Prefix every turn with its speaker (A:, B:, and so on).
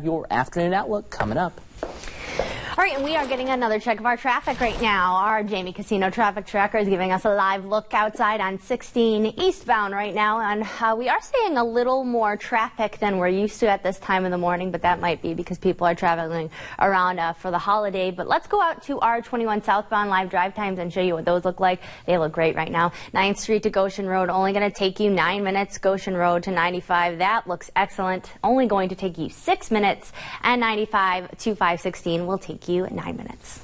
A: Your afternoon outlook coming up.
B: All right, and we are getting another check of our traffic right now. Our Jamie Casino traffic tracker is giving us a live look outside on 16 eastbound right now, and uh, we are seeing a little more traffic than we're used to at this time of the morning, but that might be because people are traveling around uh, for the holiday. But let's go out to our 21 southbound live drive times and show you what those look like. They look great right now. 9th Street to Goshen Road, only going to take you nine minutes. Goshen Road to 95, that looks excellent. Only going to take you six minutes, and 95 to 516 will take you nine minutes.